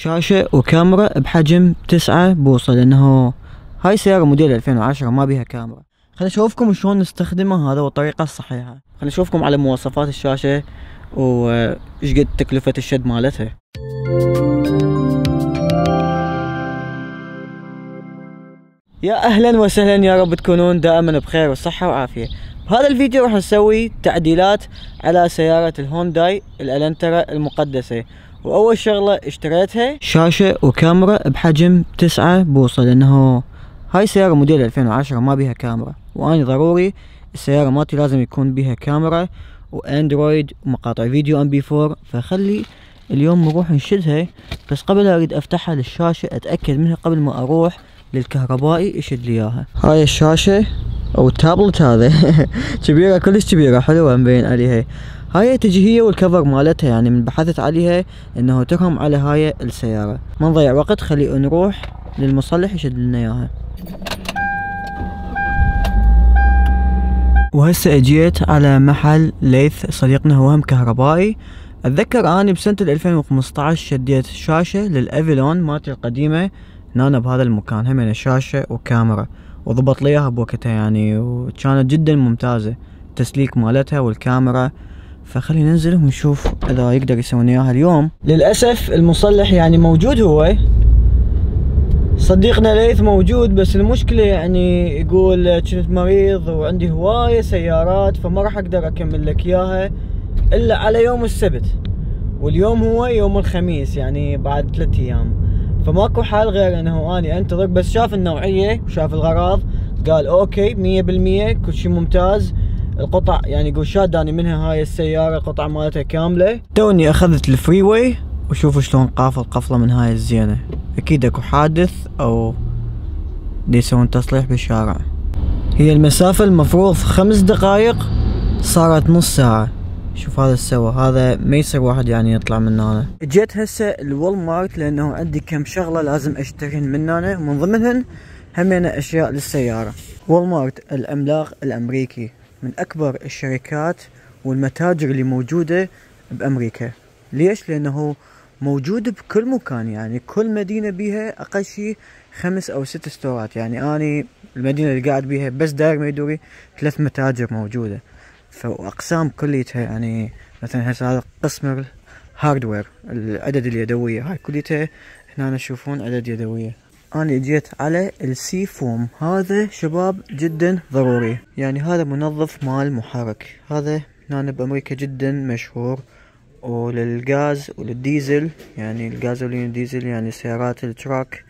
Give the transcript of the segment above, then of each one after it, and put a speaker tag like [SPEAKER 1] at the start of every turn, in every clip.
[SPEAKER 1] شاشة وكاميرا بحجم تسعة بوصة لأنه هاي سيارة موديل 2010 ما بيها كاميرا. خلينا نشوفكم شلون نستخدمها هذا والطريقة الصحيحة. خلينا نشوفكم على مواصفات الشاشة وإيش قد تكلفة الشد مالتها. يا أهلا وسهلا يا رب تكونون دائما بخير وصحة وعافية. بهذا الفيديو راح نسوي تعديلات على سيارة الهونداي الالنترا المقدسة. وأول شغلة اشتريتها شاشة وكاميرا بحجم تسعة بوصة لأنه هاي سيارة موديل 2010 ما بيها كاميرا. واني ضروري السيارة مالتي لازم يكون بيها كاميرا وأندرويد ومقاطع فيديو MP4 فخلي اليوم نروح نشدها. بس قبل أريد أفتحها للشاشة أتأكد منها قبل ما أروح للكهربائي يشد لي إياها. هاي الشاشة أو التابلت هذا كبيرة كلش كبيرة حلوة مبين عليها. هاي تجي هي والكفر مالتها يعني من بحثت عليها إنه ترهم على هاي السيارة. ما نضيع وقت خلي نروح للمصلح يشد لنا إياها. وهسه أجيت على محل ليث صديقنا هو هم كهربائي. أتذكر أني بسنة 2015 شديت شاشة للأفيلون مالتي القديمة هنا بهذا المكان هم شاشة وكاميرا. وضبط لي إياها بوقتها يعني وكانت جدا ممتازة. التسليك مالتها والكاميرا فخلي ننزل ونشوف إذا يقدر يسوي إياها اليوم. للأسف المصلح يعني موجود هو. صديقنا ليث موجود بس المشكلة يعني يقول كنت مريض وعندي هواية سيارات فما راح أقدر أكمل لك إياها إلا على يوم السبت. واليوم هو يوم الخميس يعني بعد ثلاثة أيام. فماكو حال غير إنه أني أنتظر بس شاف النوعية وشاف الغراض قال okay مية بالمية كل شي ممتاز. القطع يعني يقول شاداني منها هاي السيارة القطع مالتها كاملة؟ توني أخذت ال freeway وشوفوا شلون قافل قفلة من هاي الزينة. أكيد أكو حادث أو دي يسوون تصليح بالشارع. هي المسافة المفروض خمس دقايق صارت نص ساعة. شوف هذا السوا هذا ما يصير واحد يعني يطلع من هنا. جيت هسه ال Walmart لأنه عندي كم شغلة لازم أشتريهن من هنا ومن ضمنهن همين أشياء للسيارة. Walmart العملاق الأمريكي. من أكبر الشركات والمتاجر اللي موجودة بأمريكا. ليش؟ لأنه موجود بكل مكان يعني كل مدينة بيها أقل شي خمس أو ست store ات يعني أني المدينة اللي قاعد بيها بس داير ما يدوري ثلاث متاجر موجودة. فأقسام كليتها يعني مثلا هسه هذا قسم ال hardware العدد اليدوية هاي كليتها هنا تشوفون عدد يدوية. أنا جيت على ال Sea Foam هذا شباب جدا ضروري. يعني هذا منظف مال محرك. هذا هنا بأمريكا جدا مشهور. وللغاز وللديزل. يعني الغازولين ديزل يعني سيارات ال truck.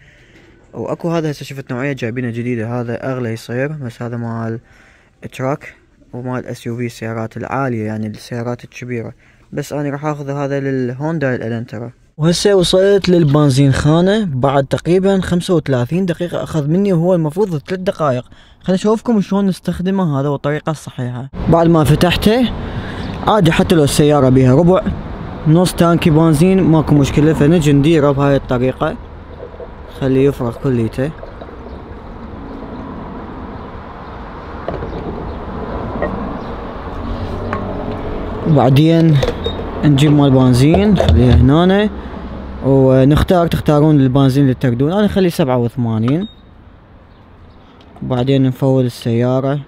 [SPEAKER 1] وأكو هذا هسه شفت نوعية جايبينه جديدة. هذا أغلى يصير. بس هذا مال truck. ومال SUV السيارات العالية يعني السيارات الكبيرة. بس أنا راح آخذ هذا للهونداي الالنترا وهسه وصلت للبنزين خانة بعد تقريبا خمسة وثلاثين دقيقة أخذ مني وهو المفروض ثلاث دقائق. خلينا نشوفكم شلون نستخدمه هذا والطريقة الصحيحة. بعد ما فتحته عادي حتى لو السيارة بيها ربع. نص تانكي بنزين ماكو مشكلة فنجي نديره بهاي الطريقة. خليه يفرغ كليته. وبعدين نجيب مال بنزين نخليها هنا ونختار تختارون البنزين اللي تريدون. أنا اخلي سبعة وثمانين. وبعدين نفول السيارة.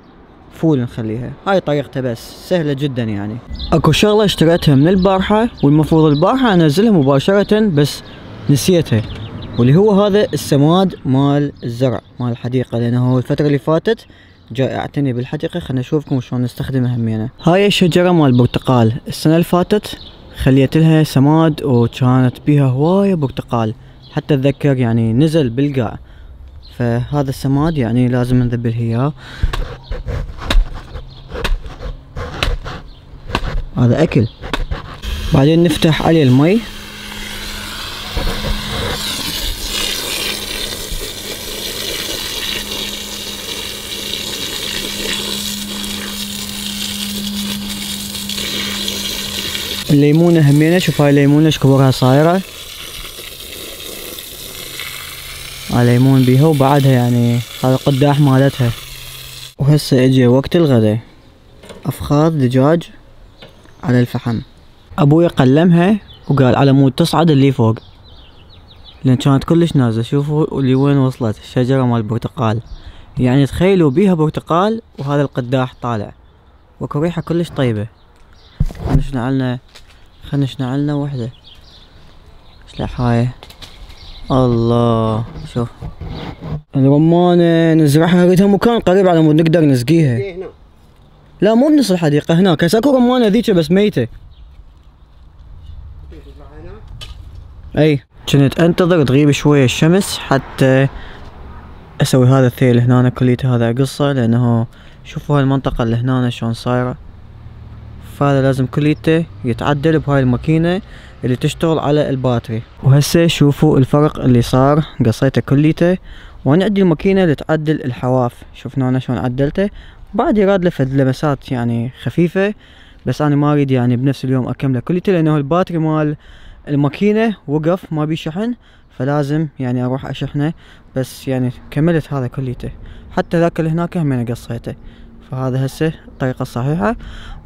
[SPEAKER 1] فول نخليها. هاي طريقته بس. سهلة جدا يعني. أكو شغلة اشتريتها من البارحة والمفروض البارحة أنزلها مباشرة بس نسيتها. واللي هو هذا السماد مال الزرع مال الحديقة لأنه الفترة اللي فاتت جاي اعتني بالحديقة. خلنا نشوفكم شلون نستخدمها همينة. هاي الشجرة مال برتقال السنة اللي فاتت خليت لها سماد وكانت بيها هواية برتقال. حتى أتذكر يعني نزل بالقاع فهذا السماد يعني لازم نذبل إياه. هذا أكل. بعدين نفتح عليه المي. الليمونة همينة شوف هاي الليمونة إيش كبرها صايرة. هاي ليمون بيها وبعدها يعني هذا قداح مالتها. وهسه أجي وقت الغداء. أفخاذ دجاج على الفحم. أبوي قلمها وقال على مود تصعد اللي فوق. لأن كانت كلش نازلة. شوفوا اللي وين وصلت. الشجرة مال البرتقال. يعني تخيلوا بيها برتقال وهذا القداح طالع. وكو ريحة كلش طيبة. خلنا نشنعلنا خلنا نشنعلنا وحدة. شلح هاي الله شوف. الرمانة نزرعها اريدها مكان قريب على مود نقدر نسقيها لا مو بنص الحديقة هناك. هسه أكو رمانة ذيك بس ميتة. أي. كنت أنتظر تغيب شوية الشمس حتى أسوي هذا الثيل هنا كليته هذا اقصه لأنه شوفوا هاي المنطقة اللي هنا شلون صايرة. فهذا لازم كليته يتعدل بهاي الماكينة اللي تشتغل على ال battery. وهسه شوفوا الفرق اللي صار قصيته كليته وأنا عندي الماكينة اللي تعدل الحواف. شوفنا أنا شلون عدلته؟ بعد يراد له لمسات يعني خفيفة بس أنا ما أريد يعني بنفس اليوم أكمله كليته لأنه ال battery مال الماكينة وقف ما بي شحن فلازم يعني أروح أشحنه. بس يعني كملت هذا كليته. حتى ذاك اللي هناك همين قصيته. فهذا هسه الطريقة الصحيحة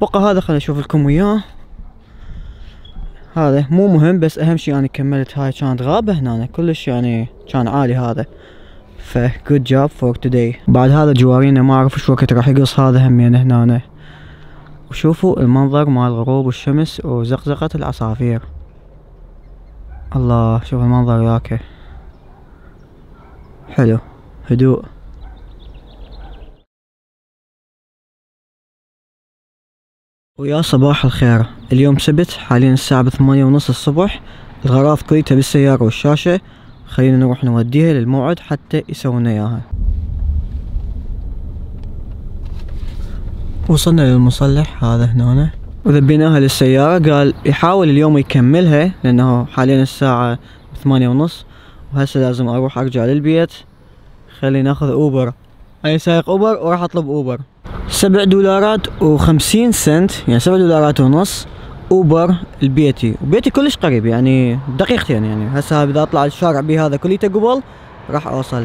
[SPEAKER 1] بقى هذا خليني أشوف لكم اياه هذا مو مهم بس أهم شي أنا كملت هاي كانت غابة هنا كلش يعني كان عالي هذا. ف good job for today. بعد هذا جوارينا ما أعرف شو وقت راح يقص هذا همين هنا وشوفوا المنظر مال غروب الشمس وزقزقة العصافير. الله شوف المنظر ياك حلو. هدوء. ويا صباح الخير. اليوم سبت حاليا الساعة بثمانية ونص الصبح. الغراض كليتها بالسيارة والشاشة. خلينا نروح نوديها للموعد حتى يسوون إياها. وصلنا للمصلح هذا هنا. وذبيناها للسيارة. قال يحاول اليوم يكملها لأنه حاليا الساعة ثمانية ونص. وهسه لازم أروح أرجع للبيت. خلي ناخذ أوبر. أي سايق أوبر وراح أطلب أوبر. سبع دولارات وخمسين سنت يعني سبع دولارات ونص أوبر لبيتي وبيتي كلش قريب يعني دقيقتين يعني هسه إذا أطلع الشارع بهذا كليته قبل راح أوصل.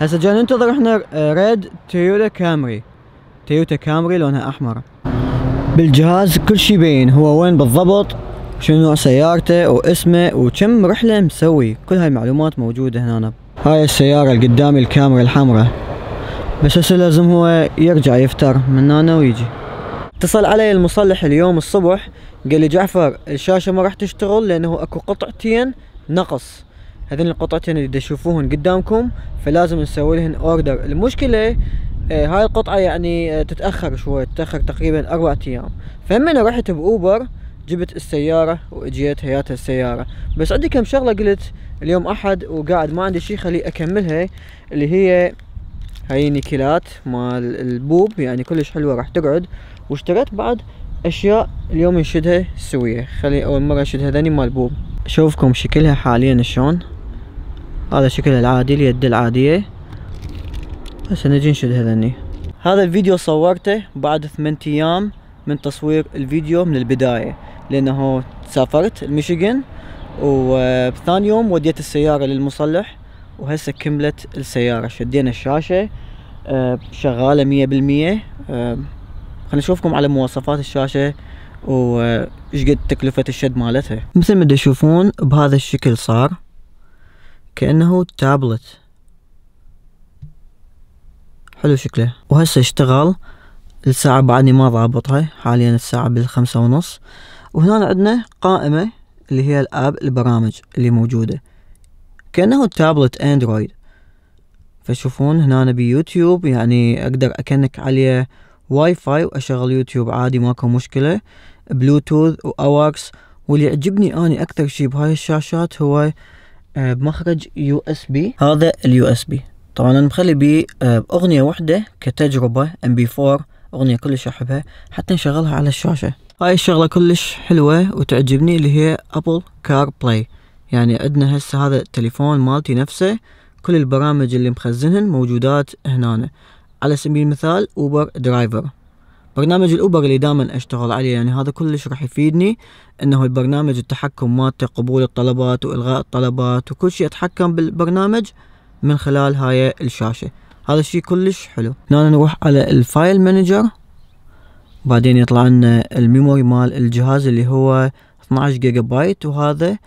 [SPEAKER 1] هسه جاي ننتظر إحنا red تويوتا كامري. تويوتا كامري لونها أحمر. بالجهاز كل شي يبين هو وين بالضبط شنو نوع سيارته واسمه وكم رحلة مسوي. كل هاي المعلومات موجودة هنا. هاي السيارة اللي قدامي الكاميرا الحمراء. بس هسه لازم هو يرجع يفتر من هنا ويجي. اتصل علي المصلح اليوم الصبح قال لي جعفر الشاشة ما راح تشتغل لأنه أكو قطعتين نقص. هذين القطعتين اللي تشوفوهن قدامكم فلازم نسوي لهن اوردر المشكلة آه هاي القطعة يعني آه تتأخر شوي تتأخر تقريبا أربعة أيام. فهم رحت بأوبر جبت السيارة وإجيت هياتها السيارة. بس عندي كم شغلة قلت اليوم أحد وقاعد ما عندي شي خلي أكملها اللي هي هاي نيكلات مال البوب يعني كلش حلوة راح تقعد. واشتريت بعد أشياء اليوم نشدها سوية. خلي أول مرة أشدها ذني مال بوب. أشوفكم شكلها حاليا شلون. هذا شكلها العادي اليد العادية. هسه نجي نشد هذني. هذا الفيديو صورته بعد ثمانية أيام من تصوير الفيديو من البداية لأنه سافرت الميشيغان وبثاني يوم وديت السيارة للمصلح. وهسه كملت السيارة. شدينا الشاشة آه، شغالة مية بالمية. آه، خلينا نشوفكم على مواصفات الشاشة وإيش قد تكلفة الشد مالتها. مثل ما تشوفون بهذا الشكل صار كأنه تابلت. حلو شكله. وهسه اشتغل الساعة بعدني ما ضابطها. حاليا الساعة بالخمسة ونص. وهنا عندنا قائمة اللي هي ال app البرامج اللي موجودة. كأنه تابلت اندرويد فشوفون هنا بيوتيوب يعني أقدر أ connect عليه واي فاي وأشغل يوتيوب. عادي ماكو مشكلة. بلوتوث و AUX واللي يعجبني أني أكثر شي بهاي الشاشات هو آه، بمخرج USB هذا ال USB طبعا أنا مخلي بيه آه، أغنية وحدة كتجربة MP4 أغنية كلش أحبها حتى نشغلها على الشاشة. هاي الشغلة كلش حلوة وتعجبني اللي هي Apple CarPlay يعني عندنا هسه هذا التليفون مالتي نفسه كل البرامج اللي مخزنهن موجودات هنا على سبيل المثال Uber Driver برنامج الأوبر اللي دائما أشتغل عليه يعني هذا كلش راح يفيدني إنه البرنامج التحكم مالته قبول الطلبات وإلغاء الطلبات وكل شيء اتحكم بالبرنامج من خلال هاي الشاشة. هذا الشيء كلش حلو. هنا نروح على ال file manager. بعدين يطلع لنا ال memory مال الجهاز اللي هو 12 جيجا بايت وهذا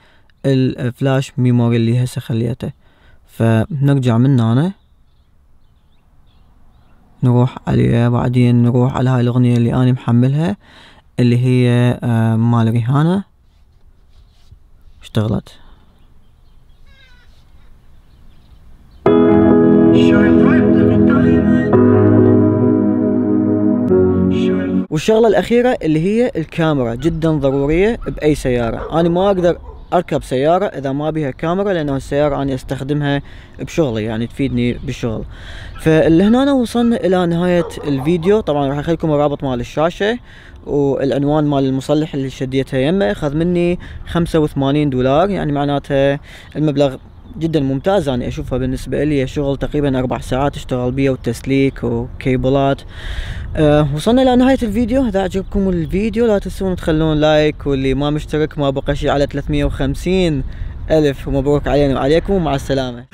[SPEAKER 1] ال flash memory اللي هسه خليته. فنرجع من هنا. نروح عليه بعدين نروح على هاي الأغنية اللي أنا محملها اللي هي آه، مال ريهانة اشتغلت. والشغلة الأخيرة اللي هي الكاميرا جدا ضرورية بأي سيارة. أنا ما أقدر أركب سيارة إذا ما بيها كاميرا لأنه السيارة أنا أستخدمها بشغلي يعني تفيدني بالشغل. فلهنا وصلنا إلى نهاية الفيديو. طبعا راح أخليكم الرابط مال الشاشة والعنوان مال المصلح اللي شديته يمه. أخذ مني 85 دولار يعني معناته المبلغ جدا ممتاز. يعني أشوفها بالنسبة لي شغل تقريبا أربع ساعات أشتغل بيه وتسليك وكيبلات. أه وصلنا لنهايه الفيديو. إذا عجبكم الفيديو لا تنسون تخلون لايك واللي ما مشترك ما بقى شيء على 350 ألف. ومبروك علينا وعليكم. ومع السلامة.